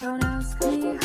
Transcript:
Don't ask me